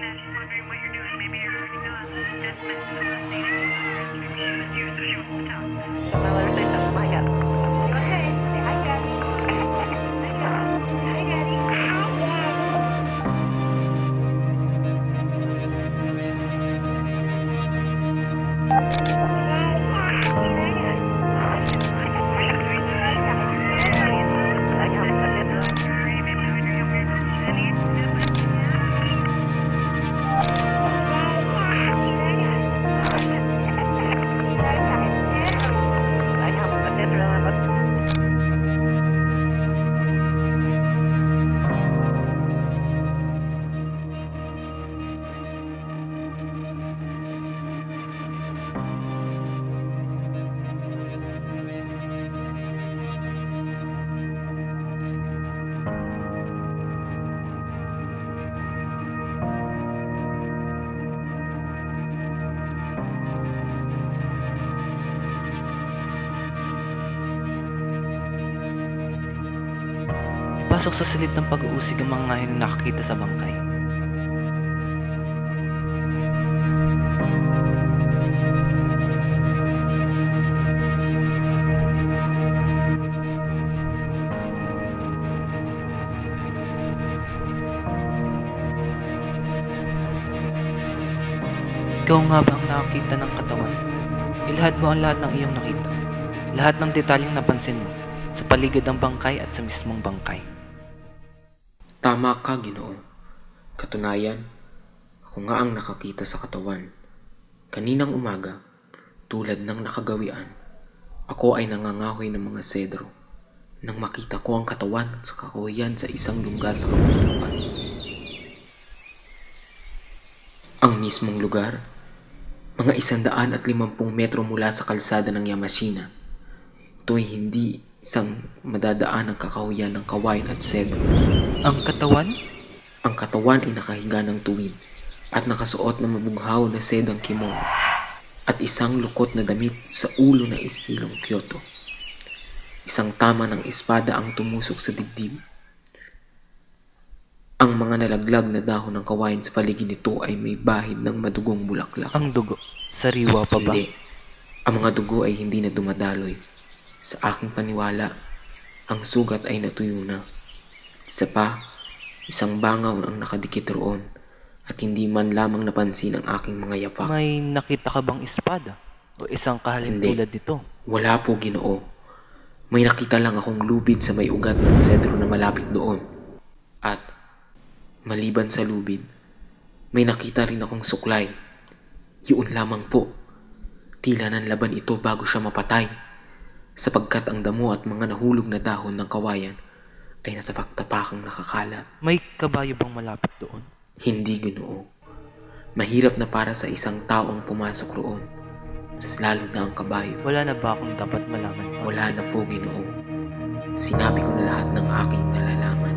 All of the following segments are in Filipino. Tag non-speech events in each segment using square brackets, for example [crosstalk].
Maybe you're already gone. That's meant to be. She was here, so she was in the. Pasok sa silid ng pag-uusig ang mga ngayon na nakakita sa bangkay. Ikaw nga ba ang nakakita ng katawan? Ilahad mo ang lahat ng iyong nakita. Lahat ng detalyeng napansin mo sa paligid ng bangkay at sa mismong bangkay. Tama ka, Ginoo. Katunayan, ako nga ang nakakita sa katawan. Kaninang umaga, tulad ng nakagawian, ako ay nangangahoy ng mga sedro. Nang makita ko ang katawan sa kakahuyan sa isang lungga sa kabundukan. Ang mismong lugar, mga isandaan at limampung metro mula sa kalsada ng Yamashina. Ito ay hindi isang madadaan ng kakahuyan ng kawain at sedro. Ang katawan? Ang katawan ay nakahiga ng tuwid at nakasuot ng mabughaw na sedang kimono at isang lukot na damit sa ulo na estilong Kyoto. Isang tama ng espada ang tumusok sa dibdib. Ang mga nalaglag na dahon ng kawain sa paligid nito ay may bahid ng madugong bulaklak. Ang dugo? Sariwa pa ba? Hindi. Ang mga dugo ay hindi na dumadaloy. Sa aking paniwala, ang sugat ay natuyo na. Isa pa, isang bangaw ang nakadikit roon at hindi man lamang napansin ang aking mga yapak. May nakita ka bang espada? O isang kahalin tulad nito? Wala po ginoo. May nakita lang akong lubid sa may ugat ng sedro na malapit doon. At, maliban sa lubid, may nakita rin akong suklay. Yun lamang po. Tila ng laban ito bago siya mapatay. Sapagkat ang damo at mga nahulog na dahon ng kawayan ay natapak-tapakang nakakalat. May kabayo bang malapit doon? Hindi ginoo. Mahirap na para sa isang taong pumasok roon. Mas lalo na ang kabayo. Wala na ba akong dapat malaman? pa? Wala na po, Ginoo. Sinabi ko na lahat ng aking nalalaman.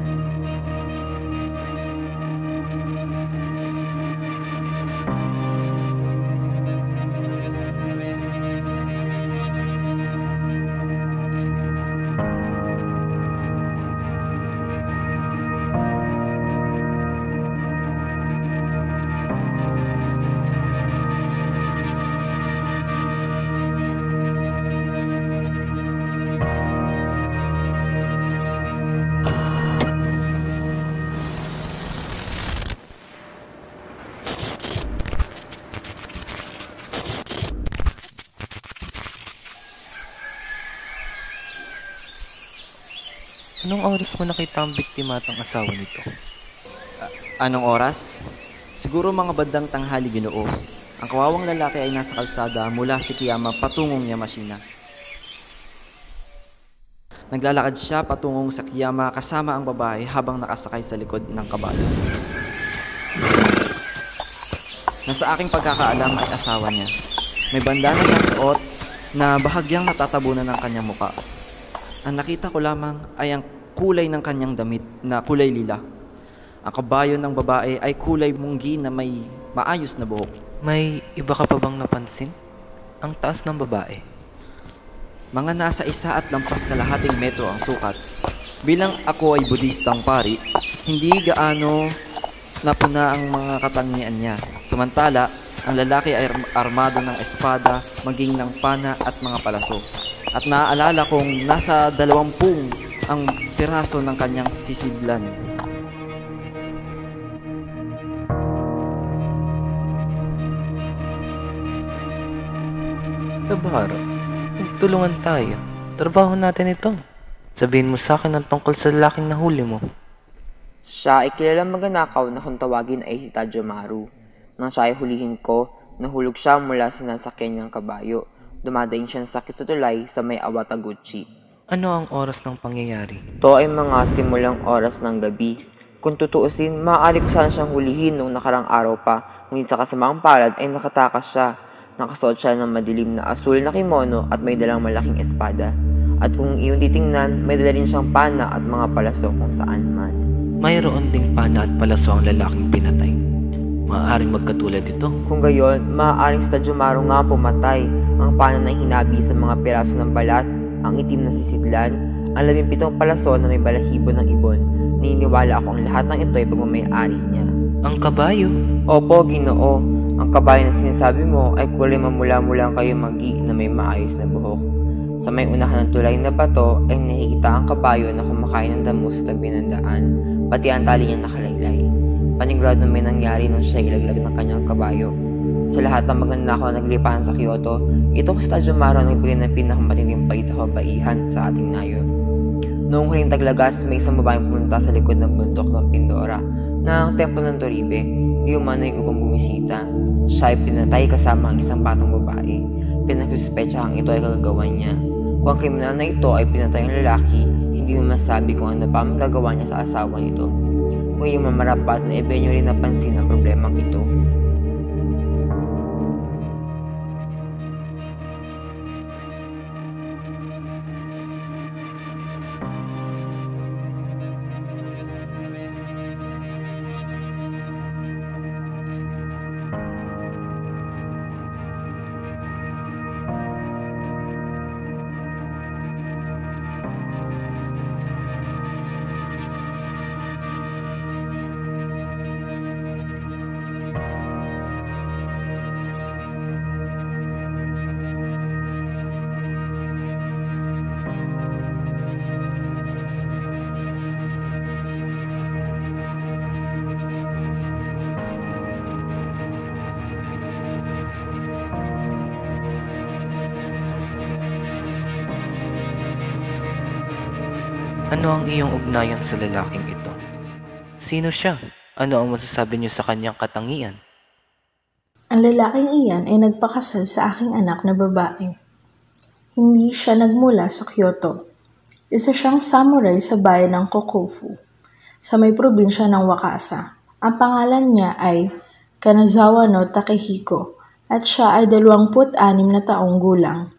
Anong oras mo nakita ang biktima at ang asawa nito? Anong oras? Siguro mga bandang tanghali ginoo. Ang kawawang lalaki ay nasa kalsada mula si Kiyama patungong Yamashina. Naglalakad siya patungong sa Kiyama kasama ang babae habang nakasakay sa likod ng kabayo. Nasa aking pagkakaalam ay asawa niya. May bandana siyang suot na bahagyang natatabunan ng kanyang muka. Ang nakita ko lamang ay ang kulay ng kanyang damit na kulay lila. Ang kabayo ng babae ay kulay munggi na may maayos na buhok. May iba ka pa bang napansin? Ang taas ng babae. Mga nasa isa at lampas kalahating metro ang sukat. Bilang ako ay budistang pari, hindi gaano na puna ang mga katangian niya. Samantala, ang lalaki ay arm- armado ng espada, maging ng pana at mga palaso. At naaalala kong nasa dalawampung ang piraso ng kanyang sisidlan. Kabaro, tulungan tayo. Trabaho natin ito. Sabihin mo sa akin ang tungkol sa lalaking nahuli mo. Siya ay kilalang maganakaw na kung tawagin ay si Tajomaru. Nang siya ay hulihin ko, nahulog siya mula sa nasakyan niyang kabayo. Dumadaing siya sa tulay sa may Awataguchi. Ano ang oras ng pangyayari? Ito ay mga simulang oras ng gabi. Kung tutuusin, maaari ko sana siyang hulihin nung nakarang araw pa, ngunit sa kasamaang palad ay nakatakas siya. Nakasuot siya ng madilim na asul na kimono at may dalang malaking espada. At kung iyong titingnan, may dala rin siyang pana at mga palaso kung saan man. Mayroon ding pana at palaso ang lalaking pinatay. Maaaring magkatulad ito. Kung gayon, maaaring sa Tajumaro nga pumatay ang pana na hinabi sa mga piraso ng balat, ang itim na sisidlan, ang labimpitong palaso na may balahibo ng ibon. Niniwala ako ang lahat ng ito ay pagmamayari niya. Ang kabayo. Opo, ginoo. Ang kabayo na sinasabi mo ay kulay mamula-mula kayo magi na may maayos na buhok. Sa may unahan ng tulay na bato ay nakikita ang kabayo na kumakain ng damo sa tabi ng daan, pati ang tali niya nakalaylay. Panigurado may nangyari nung siya ilaglag ng kanyang kabayo. Sa lahat ng maganda ako naglipahan sa Kyoto, ito ko sa Tajumaro ang nagbigay ng pinakamatinding pait sa kabaihan sa ating nayo. Noong huling taglagas, may isang babaeng pumunta sa likod ng bundok ng Pindora na ang templo ng Toribe, di umano'y upang bumisita. Siya ay pinatay kasama ang isang batang babae. Pinagsuspetsahang ito ay kagagawan niya. Kung ang kriminal na ito ay pinatay ang lalaki, hindi mo masabi kung ano pa ang nagawa niya sa asawa nito. Kung iyong mamarapat na iba niyo rin napansin ang problemang ito. Ano ang iyong ugnayan sa lalaking ito? Sino siya? Ano ang masasabi niyo sa kanyang katangian? Ang lalaking iyan ay nagpakasal sa aking anak na babae. Hindi siya nagmula sa Kyoto. Isa siyang samurai sa bayan ng Kokofu, sa may probinsya ng Wakasa. Ang pangalan niya ay Kanazawa no Takehiko at siya ay 26 na taong gulang.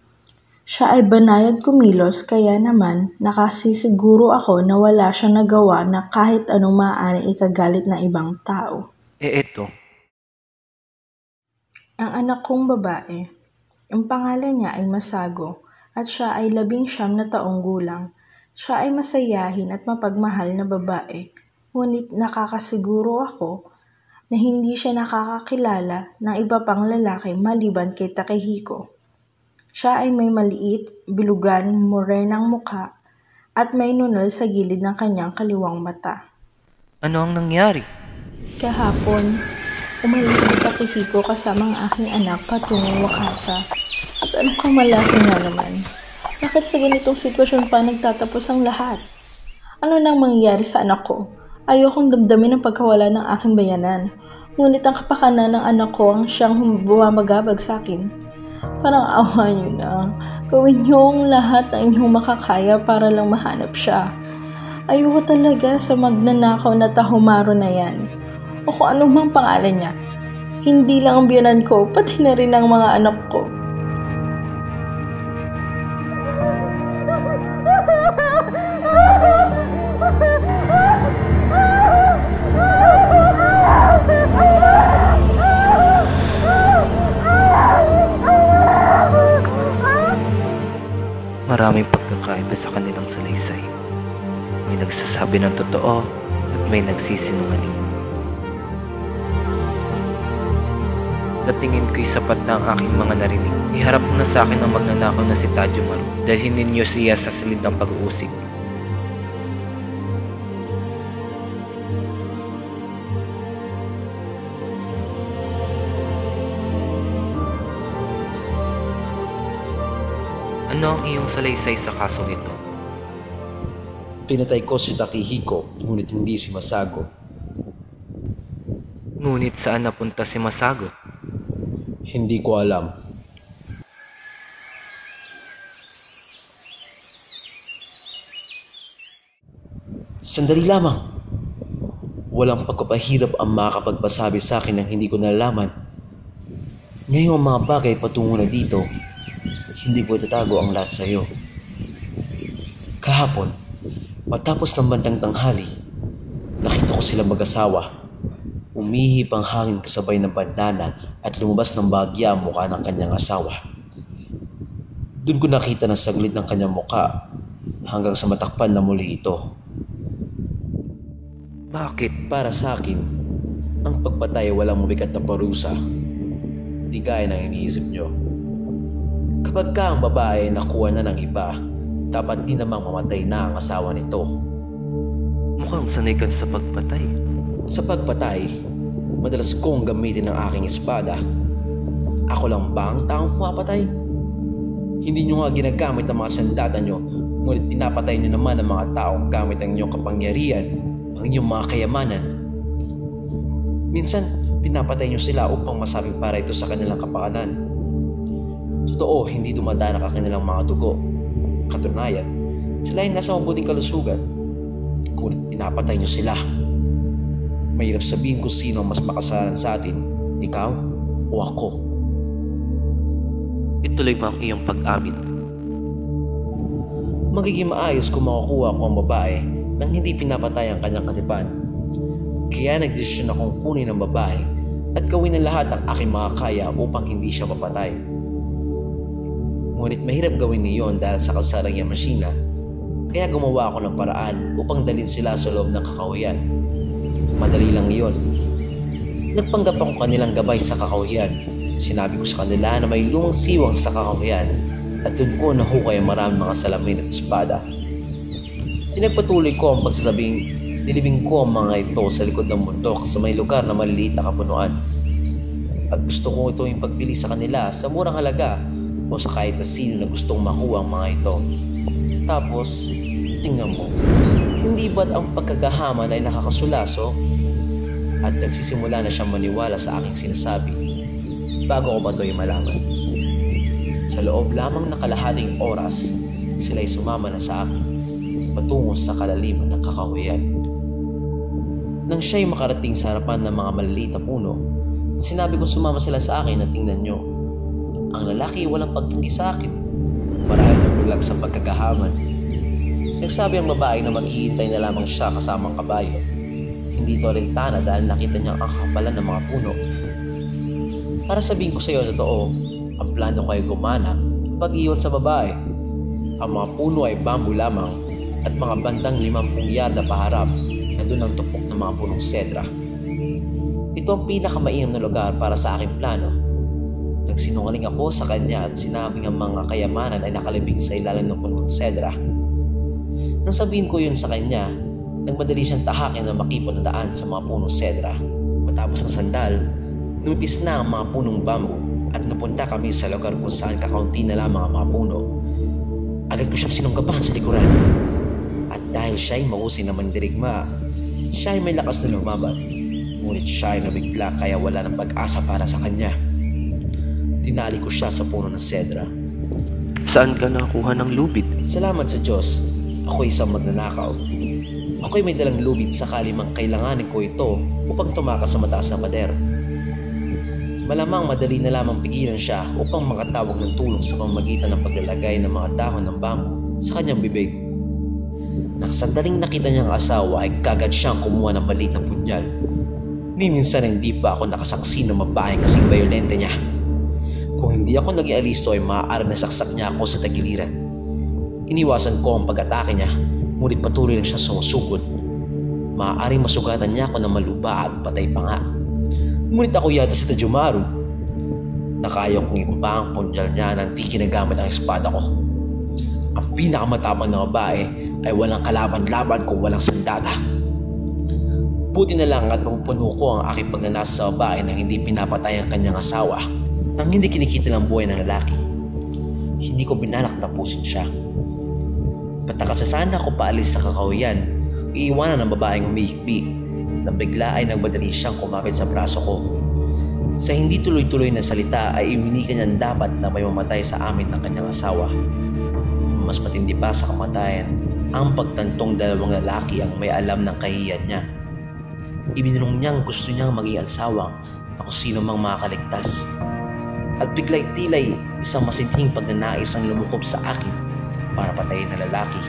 Siya ay banayad kumilos kaya naman nakasisiguro ako na wala siyang nagawa na kahit anong maaaring ikagalit na ibang tao. Eh eto, Ang anak kong babae, ang pangalan niya ay Masago at siya ay labing siyam na taong gulang. Siya ay masayahin at mapagmahal na babae, ngunit nakakasiguro ako na hindi siya nakakakilala ng iba pang lalaki maliban kay Takehiko. Siya ay may maliit, bilugan, morenang mukha at may nunal sa gilid ng kanyang kaliwang mata. ano ang nangyari? Kahapon, umalis si Takehiko kasama ang aking anak patungong Wakasa. At anong kamalasan nga naman? Bakit sa ganitong sitwasyon pa nagtatapos ang lahat? Ano nang mangyayari sa anak ko? Ayokong damdamin ang pagkawala ng aking bayanan. Ngunit ang kapakanan ng anak ko ang siyang bumabagabag sa akin. Parang awa niyo na. Gawin ang lahat ng inyong makakaya para lang mahanap siya. Ayoko talaga sa magnanakaw na tahumaro na yan o kung ano mang pangalan niya. Hindi lang ang biyanan ko, pati na rin ang mga anak ko. Totoo at may nagsisinungaling. Sa tingin ko'y sapat na ang aking mga narinig. Iharap na sa akin ang magnanakaw na si Tadyo Maru. Dalhin ninyo siya sa silid ng pag-uusig. Ano ang iyong salaysay sa kasong ito? Pinatay ko si Takihiko, ngunit hindi si Masago. Ngunit saan napunta si Masago? Hindi ko alam. Sandali lamang. Walang pagpapahirap ang makakapagpasabi sa akin ng hindi ko nalalaman. Ngayong ang mga bagay patungo na dito, hindi ko itatago ang lahat sa iyo. Kahapon, matapos ng bandang tanghali, nakita ko sila mag-asawa. Umihip ang hangin kasabay ng bandana at lumabas ng bagya ang mukha ng kanyang asawa. Doon ko nakita na saglit ng kanyang mukha hanggang sa matakpan na muli ito. Bakit? Para sa akin, ang pagpatay ay walang mabigat na parusa. Di gaya ng iniisip nyo. Kapag ka ang babae nakuha na ng iba, dapat di namang mamatay na ang asawa nito. Mukhang sanay ka sa pagpatay. Sa pagpatay, madalas kong gamitin ang aking espada. Ako lang ba ang taong pumapatay? Hindi nyo nga ginagamit ang mga sandata nyo, ngunit pinapatay nyo naman ang mga taong gamit ang inyong kapangyarihan, ang inyong mga kayamanan. Minsan, pinapatay nyo sila upang masabing para ito sa kanilang kapakanan. Totoo, hindi dumadana ka kanilang mga dugo. Katunayan, sila ay nasa mabuting kalusugan. Ngunit pinapatay nyo sila. Mahirap sabihin kung sino ang mas makasalanan sa atin, ikaw o ako. Ituloy mo ang iyong pag-amin. Magiging maayos kung makukuha ko ang babae nang hindi pinapatay ang kanyang katipan. Kaya nagdesisyon akong kunin ang babae at gawin ang lahat ng aking mga kaya upang hindi siya mapatay. Ngunit mahirap gawin niyon dahil sa kalsarang Yamashina, kaya gumawa ako ng paraan upang dalhin sila sa loob ng kakahuyan. Madali lang iyon. Nagpanggap ako kanilang gabay sa kakahuyan. Sinabi ko sa kanila na may lumang siwang sa kakahuyan at doon ko nahukay ang maraming mga salamin at espada. Pinagpatuloy ko ang pagsasabing nilibing ko ang mga ito sa likod ng bundok sa may lugar na maliliit na kapunuan. At gusto ko ito yung pagbili sa kanila sa murang halaga o sa kahit na sino na gustong makuha ang mga ito. Tapos, tingnan mo, hindi ba't ang pagkagahaman ay nakakasulaso? At nagsisimula na siyang maniwala sa aking sinasabi bago ko ba ito'y malaman. Sa loob lamang ng kalahating oras, sila'y sumama na sa akin patungo sa kalaliman ng kakahuyan. Nang siya'y makarating sa harapan ng mga maliliit na puno, sinabi ko sumama sila sa akin na tingnan nyo. Ang lalaki walang pagtinggi sa akin. Marahil na bulag sa pagkagahaman. Nagsabi ang babae na maghihintay na lamang siya kasamang kabayo. Hindi ito alintana dahil nakita niya ang kakapalan ng mga puno. Para sabihin ko sa iyo totoo, ang plano ko ay gumana pag-iwan sa babae. Ang mga puno ay bamboo lamang at mga bandang limampung yarda paharap na doon ang tupok ng mga punong sedra. Ito ang pinakamainam na lugar para sa aking plano. Nagsinungaling ako sa kanya at sinabing ang mga kayamanan ay nakalibing sa ilalim ng punong sedra. Nang sabihin ko yun sa kanya, nagmadali siyang tahakin na makipon na daan sa mga punong sedra. Matapos ang sandal, numipis na ang mga punong bamboo at napunta kami sa lugar kung saan kakaunti na lamang ang mga puno. Agad ko siyang sinunggapan sa likuran. At dahil siya ay mahusay na mandirigma, siya ay may lakas na lumaban. Ngunit siya ay nabigla kaya wala ng pag-asa para sa kanya. Tinali ko siya sa puno ng sedra. Saan ka nakakuha ng lubid? Salamat sa Diyos, ako isang magnanakaw. Ako'y may dalang lubid sakali mang kailanganin ko ito upang tumakas sa mataas na pader. Malamang madali na lamang pigilan siya upang makatawag ng tulong sa pamagitan ng paglalagay ng mga dahon ng bamboo sa kanyang bibig. Nang sandaling nakita niya ang asawa ay kagad siyang kumuha ng maliit na punyal. Ni minsan hindi pa ako nakasaksi ng babaeng kasing bayolente niya. Kung hindi ako naging alisto ay maaari na saksak niya ako sa tagiliran. Iniwasan ko ang pag-atake niya, ngunit patuloy lang siya sumusugod. Maaaring masugatan niya ako ng maluba at patay pa nga. Ngunit ako yata si Tajumaru. na kaya kong ibaba ang punyal niya nang di ginagamit ang espada ko. Ang pinakamatapang na babae ay walang kalaban-laban kung walang sandata. Buti na lang at mapupuno ko ang aking pagnanasa sa babae nang hindi pinapatay ang kanyang asawa nang hindi kinikita ng buhay ng lalaki. Hindi ko binalak tapusin siya. Patakasasana ako paalis sa kakahuyan, iiwanan ng babaeng humihikbi na bigla ay nagmadali siyang kumapit sa braso ko. Sa hindi tuloy-tuloy na salita ay iminikan niyang dapat na may mamatay sa amin ng kanyang asawa. Mas matindi pa sa kamatayan ang pagtantong dalawang lalaki ang may alam ng kahiyan niya. Ibinulong niyang gusto niyang maging asawang na kung sino mang makakaligtas. At bigla'y tilay isang masinting pagnanais ang lumukob sa akin para patayin na lalaki.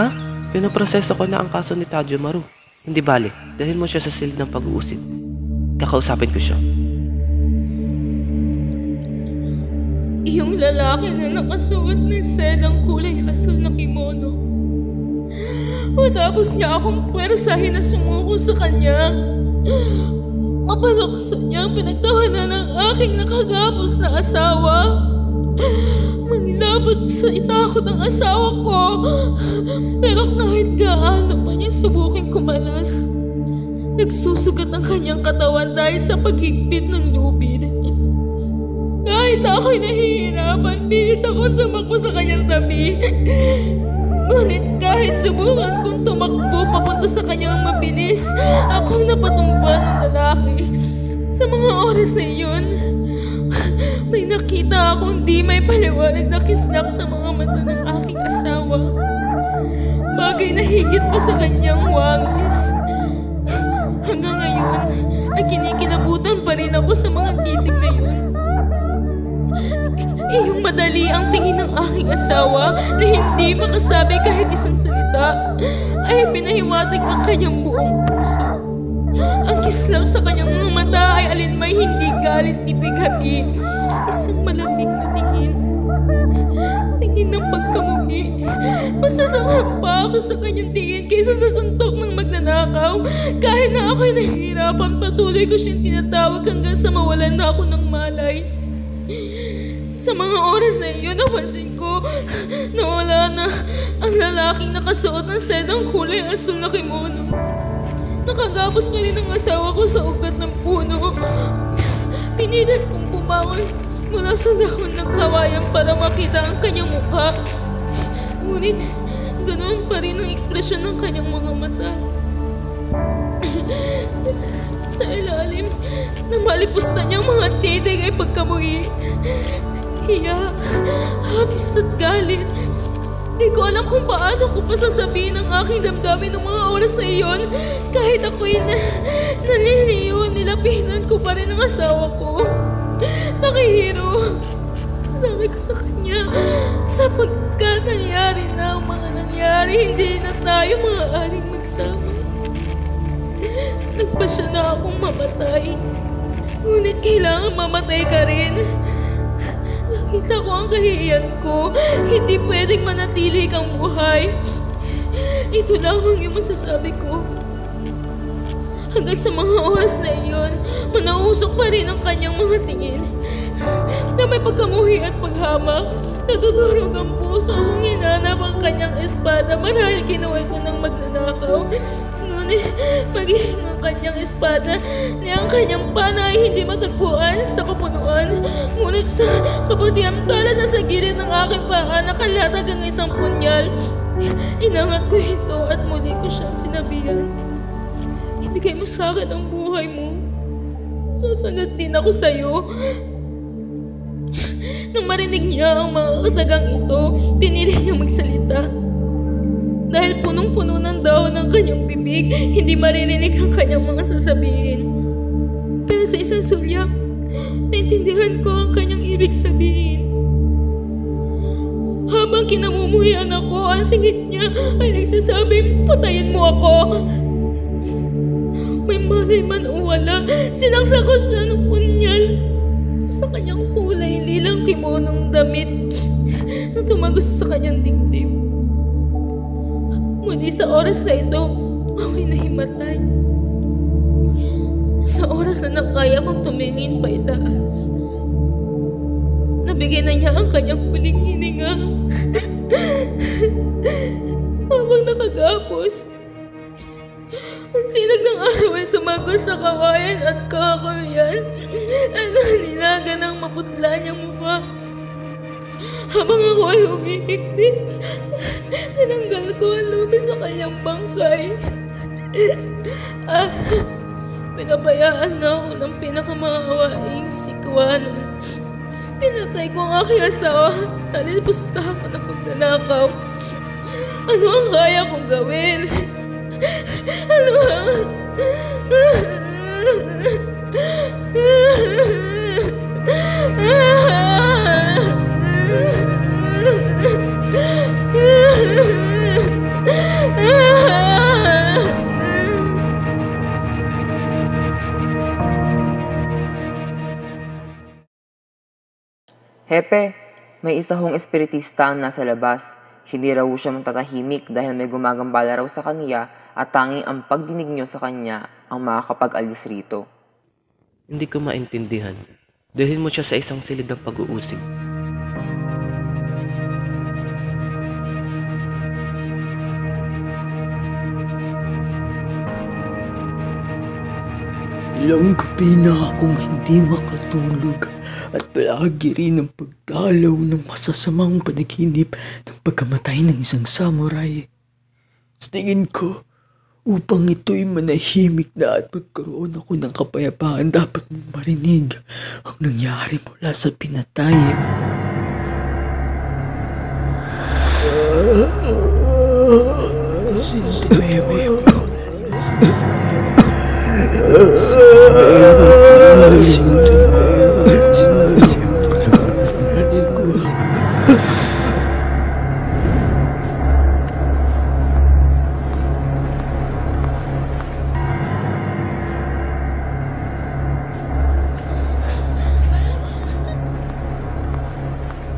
Ha? Pinoproseso ko na ang kaso ni Tadyo Maru. Hindi bale, dahil mo siya sa silid ng pag-uusit. Kakausapin ko siya. Yung lalaki na nakasuot ng sedang kulay asul na kimono. Matapos niya akong pwersahin na sumuko sa kanya. Mapalokso niya ang pinagtawanan ng aking nakagapos na asawa. Manilapot sa itakot ng asawa ko. Pero kahit gaano pa niya subuking kumalas, nagsusugat ang kanyang katawan dahil sa paghigpit ng lubid. Kahit ako'y nahihirapan, pilit akong tumakbo sa kanyang tabi. Ngunit kahit subukan kong tumakbo papunta sa kanyang mabilis, akong napatumba ng lalaki. Sa mga oras na iyon, may nakita akong di may paliwanag na kislap sa mga mata ng aking asawa. Bagay na higit pa sa kanyang wangis. Hanggang ngayon, ay kinikilabutan pa rin ako sa mga titig na yun. Iyong madali ang tingin ng aking asawa na hindi makasabi kahit isang salita ay pinahiwatig ang kanyang buong puso. Ang kislap sa kanyang mga mata ay alinmay hindi galit ni Bighati. Isang malamig na tingin. Tingin ng pagkamuhi. Mas nasaktan pa ako sa kanyang tingin kaysa sa suntok ng magnanakaw. Kahit na ako'y nahihirapan, patuloy ko siyang tinatawag hanggang sa mawalan na ako ng malay. Sa mga oras na iyon, napansin ko na wala na ang lalaking nakasuot ng sedang kulay asul na kimono. Nakagapos pa rin ang asawa ko sa ugat ng puno. Pinilit kong bumangon mula sa dahon ng kawayan para makita ang kanyang mukha. Ngunit, ganoon pa rin ang ekspresyon ng kanyang mga mata. sa ilalim na malipusta niyang mga titig ay pagkamuhi. Hiya, habis at galit. Di ko alam kung paano ko pa sasabihin ang aking damdamin ng mga oras na iyon. Kahit ako'y na, naliliyo, nilapinan ko pa rin ang asawa ko. Nakihiro. Sabi ko sa kanya, sapagkat nangyari na ang mga nangyari, hindi na tayo maaaring magsama. Nagpasya na akong mamatay. Ngunit kailangan mamatay ka rin. Nakita ko ang kahihiyan ko. Hindi pwedeng manatili kang buhay. Ito lamang yung masasabi ko. Hanggang sa mga oras na iyon, manausok pa rin ang kanyang mga tingin. Na may pagkamuhi at paghamak, natutulog ang puso kung hinanap ang kanyang espada marahil kinuha ko ng magnanakaw. Ngunit magiging ang kanyang espada ni ang kanyang pana ay hindi matagpuan sa kapunuan. Ngunit sa kabutihan pala na sa gilid ng aking paa nakalatag ang isang punyal. Inangat ko ito at muli ko siyang sinabihan. Ibigay mo sa akin ang buhay mo. Susunod din ako sa'yo. Nang marinig niya ang mga katagang ito, pinili niya magsalita. Dahil punong-puno ng dahon ng kanyang bibig, hindi maririnig ang kanyang mga sasabihin. Pero sa isang sulyap, naintindihan ko ang kanyang ibig sabihin. Habang kinamumuhian ako, ang tingin niya ay nagsasabing, patayin mo ako. May malay man o wala, sinaksa ko siya ng punyal sa kanyang kulay lilang kimonong damit. na tumagos sa kanyang dibdib. Muli sa oras na ito, ako'y nahimatay. Sa oras na nakaya kong tumingin pa itaas, nabigyan na niya ang kanyang huling hininga. [laughs] Habang nakagapos, ang sinag ng araw ay tumagos sa kawayan at kakayan at naninaga ng maputla niyang mukha. Habang ako ay umiikli, tinanggal ko ang lubi sa kanyang bangkay. Ah, pinabayaan na ako ng pinakamaawaing sikwanan. Pinatay ko ang aking asawa. Nalipusta ako ng magnanakaw. Ano ang kaya kong gawin? Ano ang... Hepe, may isa hong espiritista ang nasa labas. Hindi raw siya matatahimik dahil may gumagambala raw sa kanya at tanging ang pagdinig niyo sa kanya ang makakapag-alis rito. Hindi ko maintindihan. Dalhin mo siya sa isang silid ng pag-uusig. Ilang gabi na akong hindi makatulog at palagi rin ang pagdalaw ng masasamang panaginip ng pagkamatay ng isang samurai. Sa tingin ko, upang ito'y manahimik na at magkaroon ako ng kapayapaan, dapat mong marinig ang nangyari mula sa pinatay. Sindiwewe. [laughs]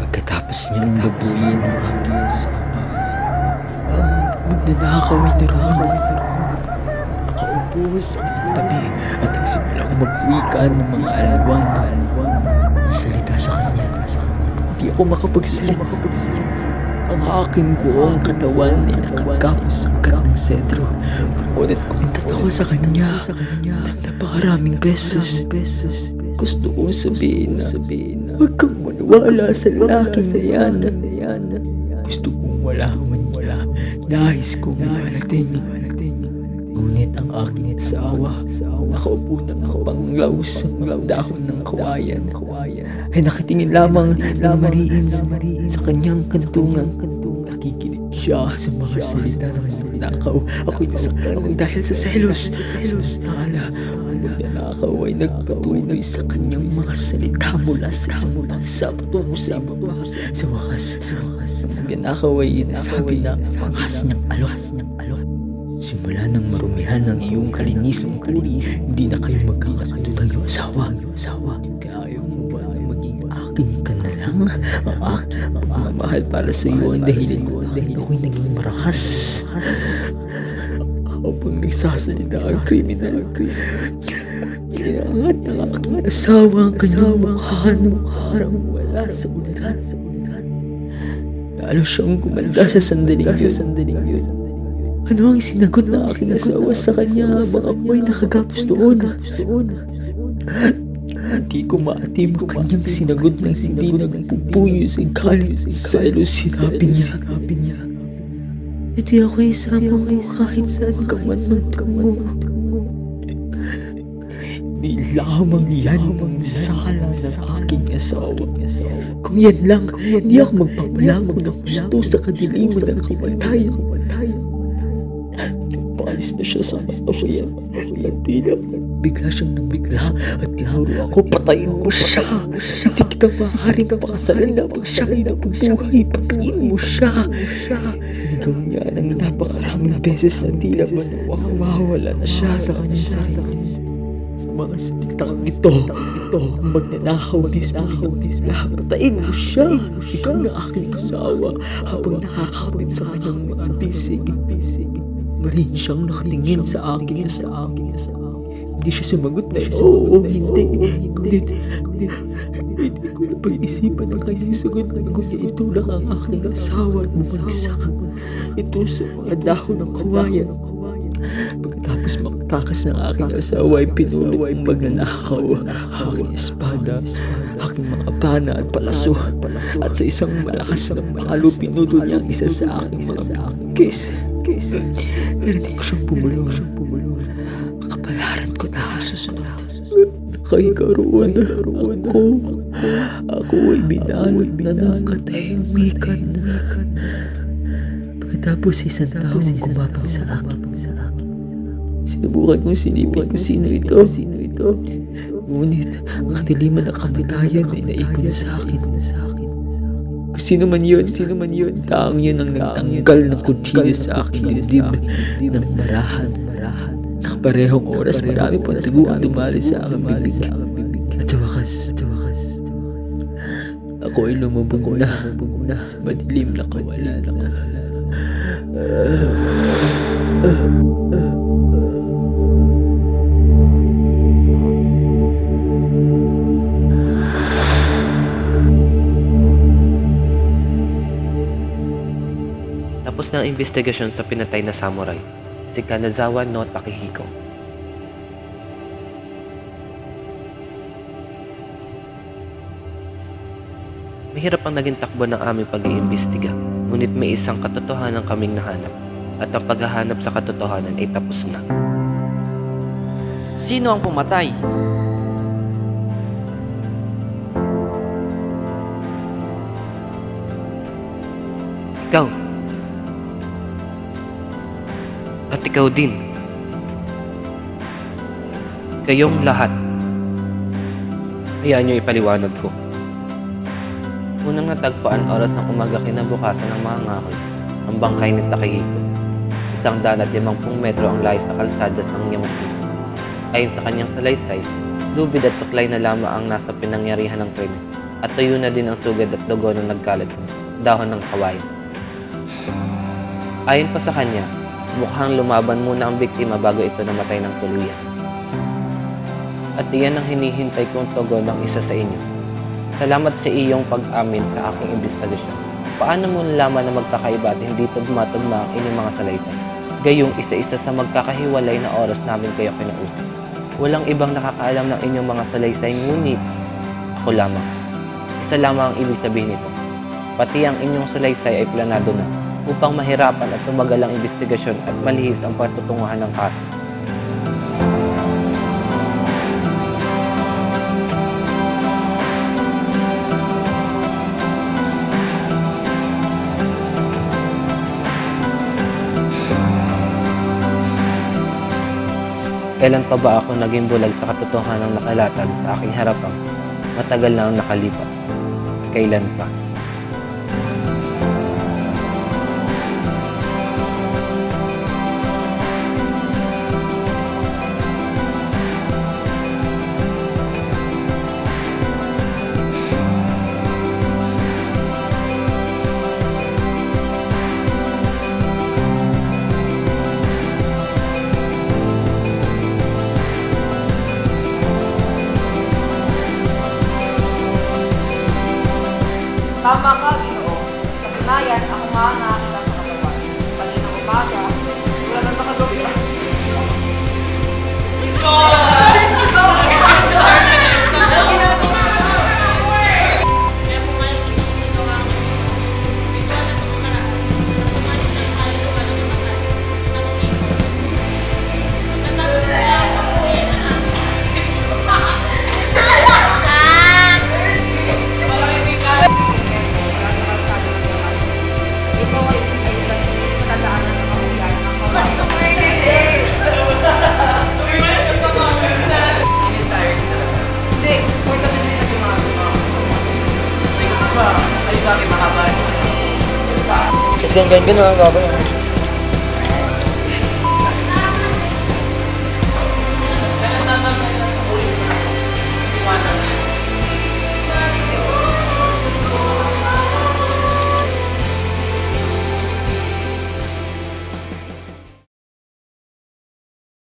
Pagkatapos niyang babuyin ng aking asawa, ang magnanakaw ay naroon. Nakaupo sa tabi at nagsimulang magwika ng mga alwan na salita sa kanya. Hindi ako makapagsalita. Ang aking buong katawan ay nakagapos sa kat ng sentro. Ngunit kumintat ako sa kanya ng napakaraming beses. Gusto kong sabihin na huwag kang maniwala sa lalaking na yan. Gusto kong wala man wala. Nais kong marating. Ngunit ang aking asawa, nakaupo ng panglaw sa mga dahon ng kawayan, ay nakitingin lamang ng mariin sa, kanyang kantungan. Nakikinig siya sa mga salita ng magnakaw. Ako'y nasaktan ng dahil sa selos. Samantala, ang magnakaw ay nagpatuloy sa kanyang mga salita mula sa isang bansa patungo sa ibaba. Sa wakas, ang magnakaw ay inasabi na ang pangas niyang alot. Simula nang marumihan ng iyong kalinisang kulay, hindi na kayo iyong asawa. asawa. Kaya mo ba maging akin ka na lang? Ang aking pagmamahal para sa iyo ang dahilan ko dahil ako'y naging marakas. Habang nagsasalita ang kriminal, Inaangat ng aking asawa ang kanyang mukha ng parang wala sa ulirat. Lalo siyang kumanda sa sandaling yun. Ano ang sinagot ng aking asawa sa kanya habang ako'y nakagapos doon? Hindi ko maatim ang kanyang sinagot ng hindi nagpupuyo sa galit sa selos sinabi niya. Hindi ako isama mo kahit saan ka man magtungo. Di lamang yan ang sala ng aking asawa. Kung yan lang, hindi ako magpapalago ng gusto sa kadiliman ng kamatayan. Nagpalis na siya sa kasawayan. At tila, bigla siyang nabigla at tinuro ako, patayin mo siya. Hindi kita maaaring pakasalan lamang siya ay nabubuhay. Patayin mo siya. Sinigaw niya ng napakaraming beses na tila ba nawawala na siya sa kanyang sarili. sa mga salitang ito. Ito, magnanakaw mismo na patayin mo siya. Ikaw na aking asawa habang nakakapit sa kanyang mga bisig. Marin siyang nakatingin sa akin sa akin sa hindi siya sumagot na oo, hindi. Ngunit, hindi ko na pag-isipan ang kanyang sagot na kuya ito lang ang aking asawa at bumagsak. Ito sa mga dahon ng kawayan. Pagkatapos makatakas ng aking asawa ay pinulot ng magnanakaw aking espada, aking mga pana at palaso. At sa isang malakas na palo, pinuto niya ang isa sa aking mga kiss. Kiss. Narinig ko siyang pumulong. Siyang pumulong. Kapalaran ko na susunod. Nakahikaroon na ako. Ako ay binalot na ng katahimikan na. Pagkatapos isang taong kumapag sa akin. Sinubukan kong sinipin kung sino ito. Sino ito? Ngunit, ang katiliman ng kamatayan ay naipon sa akin. Kung sino man yun, sino man yun, taong yun ang nagtanggal ng kutsina sa aking dibdib ng marahan. Sa kaparehong oras, marami pang dugo ang dumali sa aking bibig. At sa wakas, sa wakas, ako ay lumubog na, na sa madilim na kawalan. Tapos na ang investigasyon sa pinatay na samurai, si Kanazawa no Takehiko. Mahirap ang naging takbo ng aming pag-iimbestiga, ngunit may isang katotohanan kaming nahanap, at ang paghahanap sa katotohanan ay tapos na. Sino ang pumatay? Ikaw. Ikaw din. Kayong lahat. Hayaan niyo ipaliwanag ko. Unang natagpuan oras ng umaga kinabukasan ng mga ngakol, ang bangkay ni Takehiko. Isang daan at limangpung metro ang layo sa kalsada ng Yamashita. Ayon sa kanyang salaysay, lubid at suklay na lamang ang nasa pinangyarihan ng krimen at tuyo na din ang sugad at dugo na nagkalat sa dahon ng kawain. Ayon pa sa kanya, mukhang lumaban muna ang biktima bago ito namatay ng tuluyan. At iyan ang hinihintay kong tugon ng isa sa inyo. Salamat sa iyong pag-amin sa aking investigasyon. Paano mo nalaman na magkakaiba at hindi tugma-tugma ang inyong mga salaysay? Gayong isa-isa sa magkakahiwalay na oras namin kayo kinausap. Walang ibang nakakaalam ng inyong mga salaysay, ngunit ako lamang. Isa lamang ang ibig sabihin nito. Pati ang inyong salaysay ay planado na upang mahirapan at tumagal ang investigasyon at malihis ang patutunguhan ng kaso. Kailan pa ba ako naging bulag sa katotohanang nakalatag sa aking harapan? Matagal na ang nakalipas. Kailan pa? Ganun ang gagawin.